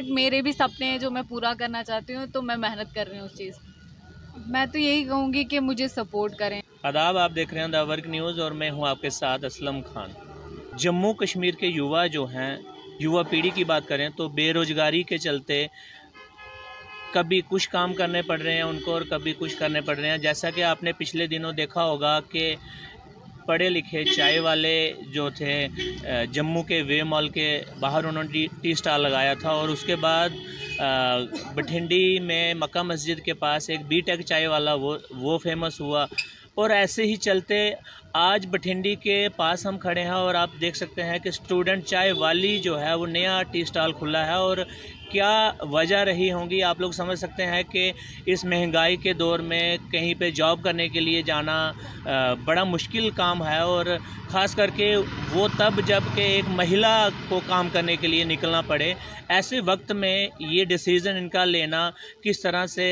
But मेरे भी सपने हैं जो मैं पूरा करना चाहती हूँ तो मैं मेहनत कर रही हूँ उस चीज़ मैं। तो यही कहूँगी कि मुझे सपोर्ट करें। आदाब, आप देख रहे हैं द वर्क न्यूज़ और मैं हूँ आपके साथ असलम खान। जम्मू कश्मीर के युवा जो हैं, युवा पीढ़ी की बात करें तो बेरोज़गारी के चलते कभी कुछ काम करने पड़ रहे हैं उनको और कभी कुछ करने पड़ रहे हैं। जैसा कि आपने पिछले दिनों देखा होगा कि पढ़े लिखे चाय वाले जो थे जम्मू के वे मॉल के बाहर उन्होंने टी, स्टाल लगाया था और उसके बाद बठिंडी में मक्का मस्जिद के पास एक बी टेक चाय वाला वो वो फ़ेमस हुआ। और ऐसे ही चलते आज बठिंडी के पास हम खड़े हैं और आप देख सकते हैं कि स्टूडेंट चाय वाली जो है वो नया टी स्टॉल खुला है और क्या वजह रही होंगी? आप लोग समझ सकते हैं कि इस महँगाई के दौर में कहीं पे जॉब करने के लिए जाना बड़ा मुश्किल काम है और ख़ास करके वो तब जब कि एक महिला को काम करने के लिए निकलना पड़े। ऐसे वक्त में ये डिसीज़न इनका लेना किस तरह से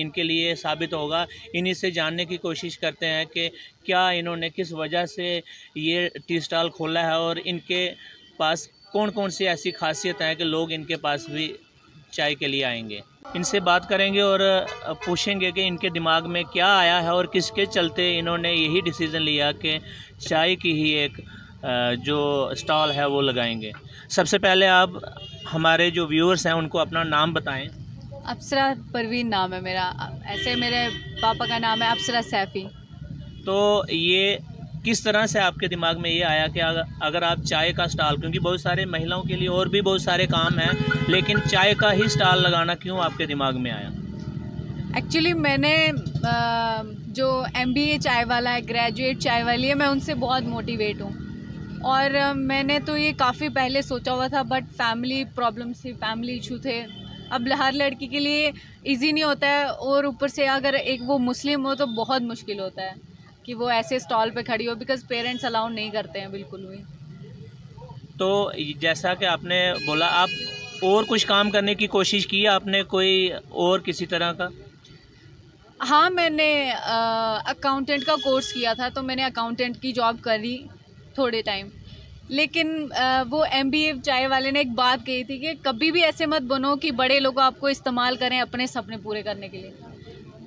इनके लिए साबित होगा, इन्हीं से जानने की कोशिश करते हैं कि क्या इन्होंने किस वजह से ये टी स्टॉल खोला है और इनके पास कौन कौन सी ऐसी खासियत है कि लोग इनके पास भी चाय के लिए आएँगे। इनसे बात करेंगे और पूछेंगे कि इनके दिमाग में क्या आया है और किसके चलते इन्होंने यही डिसीज़न लिया कि चाय की ही एक जो स्टॉल है वो लगाएँगे। सबसे पहले आप हमारे जो व्यूअर्स हैं उनको अपना नाम बताएँ। अप्सरा परवीन नाम है मेरा। ऐसे मेरे पापा का नाम है अप्सरा सैफ़ी। तो ये किस तरह से आपके दिमाग में ये आया कि अगर आप चाय का स्टॉल क्योंकि बहुत सारे महिलाओं के लिए और भी बहुत सारे काम हैं लेकिन चाय का ही स्टॉल लगाना क्यों आपके दिमाग में आया? एक्चुअली मैंने जो एमबीए चाय वाला है ग्रेजुएट चाय वाली है मैं उनसे बहुत मोटिवेट हूँ। और मैंने तो ये काफ़ी पहले सोचा हुआ था बट फैमिली प्रॉब्लम्स थी फैमिली इशू थे। अब हर लड़की के लिए इजी नहीं होता है और ऊपर से अगर एक वो मुस्लिम हो तो बहुत मुश्किल होता है कि वो ऐसे स्टॉल पे खड़ी हो बिकॉज़ पेरेंट्स अलाउ नहीं करते हैं बिल्कुल भी। तो जैसा कि आपने बोला आप और कुछ काम करने की कोशिश की आपने कोई और किसी तरह का? हाँ मैंने अकाउंटेंट का कोर्स किया था तो मैंने अकाउंटेंट की जॉब करी। थोड़े टाइम लेकिन आ, वो एम बी चाय वाले ने एक बात कही थी कि कभी भी ऐसे मत बनो कि बड़े लोग आपको इस्तेमाल करें अपने सपने पूरे करने के लिए.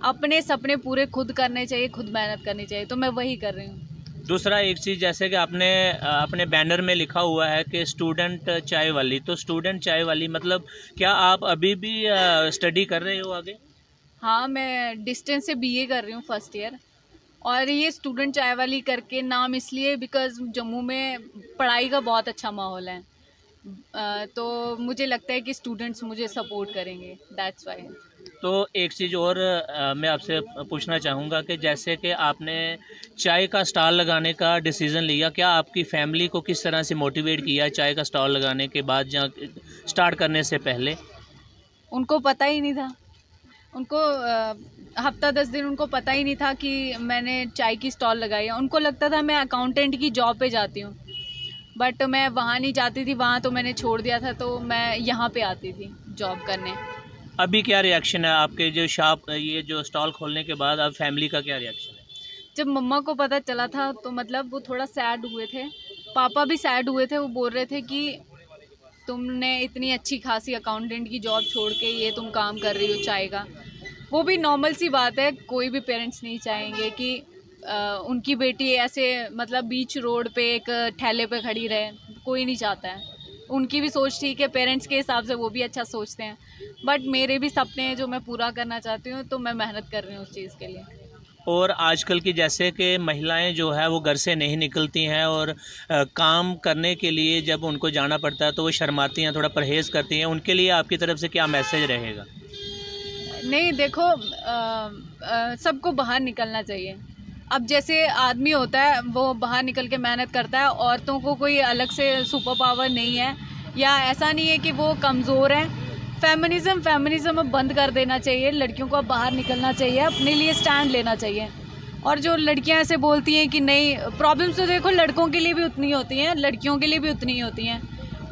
अपने सपने पूरे खुद करने चाहिए खुद मेहनत करनी चाहिए. तो मैं वही कर रही हूँ. दूसरा एक चीज़ जैसे कि आपने अपने बैनर में लिखा हुआ है कि स्टूडेंट चाय वाली. तो स्टूडेंट चाय वाली मतलब क्या आप अभी भी स्टडी कर रहे हो आगे? हाँ मैं डिस्टेंस से बीए कर रही हूँ फ़र्स्ट ईयर और ये स्टूडेंट चाय वाली करके नाम इसलिए बिकॉज़ जम्मू में पढ़ाई का बहुत अच्छा माहौल है। तो मुझे लगता है कि स्टूडेंट्स मुझे सपोर्ट करेंगे दैट्स वाई तो एक चीज़ और आ, मैं आपसे पूछना चाहूँगा कि जैसे कि आपने चाय का स्टॉल लगाने का डिसीज़न लिया क्या आपकी फ़ैमिली को किस तरह से मोटिवेट किया चाय का स्टॉल लगाने के बाद जहाँ स्टार्ट करने से पहले? उनको पता ही नहीं था। उनको हफ़्ता दस दिन उनको पता ही नहीं था कि मैंने चाय की स्टॉल लगाई है। उनको लगता था मैं अकाउंटेंट की जॉब पे जाती हूँ। बट मैं वहाँ नहीं जाती थी वहाँ तो मैंने छोड़ दिया था तो मैं यहाँ पे आती थी जॉब करने। अभी क्या रिएक्शन है आपके? जो शॉप ये जो स्टॉल खोलने के बाद अब फैमिली का क्या रिएक्शन है? जब मम्मा को पता चला था तो मतलब वो थोड़ा सैड हुए थे। पापा भी सैड हुए थे वो बोल रहे थे कि तुमने इतनी अच्छी खासी अकाउंटेंट की जॉब छोड़ के ये तुम काम कर रही हो चाय का। वो भी नॉर्मल सी बात है कोई भी पेरेंट्स नहीं चाहेंगे कि आ, उनकी बेटी ऐसे मतलब बीच रोड पे एक ठेले पे खड़ी रहे कोई नहीं चाहता है। उनकी भी सोच ठीक है पेरेंट्स के हिसाब से वो भी अच्छा सोचते हैं। बट मेरे भी सपने हैं जो मैं पूरा करना चाहती हूँ तो मैं मेहनत कर रही हूँ उस चीज़ के लिए। और आजकल की जैसे कि महिलाएँ जो है वो घर से नहीं निकलती हैं और काम करने के लिए जब उनको जाना पड़ता है तो वो शर्माती हैं थोड़ा परहेज़ करती हैं। उनके लिए आपकी तरफ़ से क्या मैसेज रहेगा? नहीं, देखो सबको बाहर निकलना चाहिए। अब जैसे आदमी होता है, वो बाहर निकल के मेहनत करता है, औरतों को कोई अलग से सुपर पावर नहीं है। या ऐसा नहीं है कि वो कमज़ोर हैं। फेमिनिज़म फेमिनिज़म अब बंद कर देना चाहिए। लड़कियों को अब बाहर निकलना चाहिए। अपने लिए स्टैंड लेना चाहिए। और जो लड़कियाँ ऐसे बोलती हैं कि नहीं प्रॉब्लम्स तो देखो लड़कों के लिए भी उतनी होती हैं, लड़कियों के लिए भी उतनी ही होती हैं।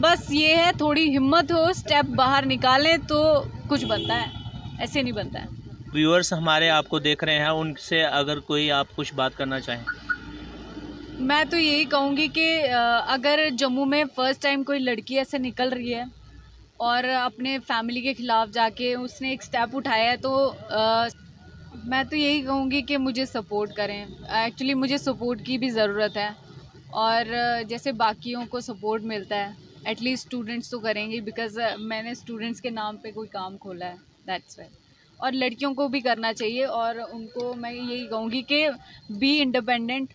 बस ये है, थोड़ी हिम्मत हो स्टेप बाहर निकालें तो कुछ बनता है। ऐसे नहीं बनता है। व्यूअर्स हमारे आपको देख रहे हैं उनसे अगर कोई आप कुछ बात करना चाहें। मैं तो यही कहूँगी कि अगर जम्मू में फ़र्स्ट टाइम कोई लड़की ऐसे निकल रही है और अपने फैमिली के ख़िलाफ़ जाके उसने एक स्टेप उठाया है तो आ, मैं तो यही कहूँगी कि मुझे सपोर्ट करें। एक्चुअली मुझे सपोर्ट की भी ज़रूरत है और जैसे बाकियों को सपोर्ट मिलता है एटलीस्ट स्टूडेंट्स तो करेंगे बिकॉज़ मैंने स्टूडेंट्स के नाम पे कोई काम खोला है। दैट्स वाई और लड़कियों को भी करना चाहिए और उनको मैं यही कहूँगी कि बी इंडिपेंडेंट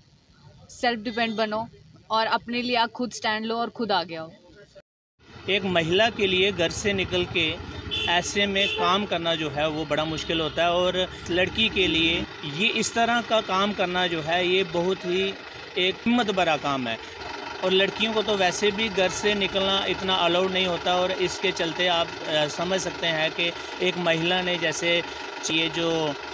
सेल्फ डिपेंड बनो और अपने लिए आप खुद स्टैंड लो और खुद आगे आओ। एक महिला के लिए घर से निकल के ऐसे में काम करना जो है वो बड़ा मुश्किल होता है और लड़की के लिए ये इस तरह का काम करना जो है ये बहुत ही एक हिम्मत भरा काम है। और लड़कियों को तो वैसे भी घर से निकलना इतना अलाउड नहीं होता और इसके चलते आप समझ सकते हैं कि एक महिला ने जैसे ये जो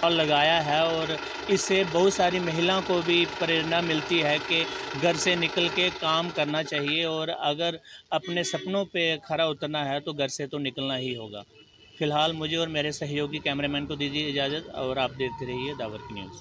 लगाया है और इससे बहुत सारी महिलाओं को भी प्रेरणा मिलती है कि घर से निकल के काम करना चाहिए और अगर अपने सपनों पे खरा उतरना है तो घर से तो निकलना ही होगा। फ़िलहाल मुझे और मेरे सहयोगी कैमरामैन को दीजिए इजाज़त और आप देखते रहिए दावर की न्यूज़।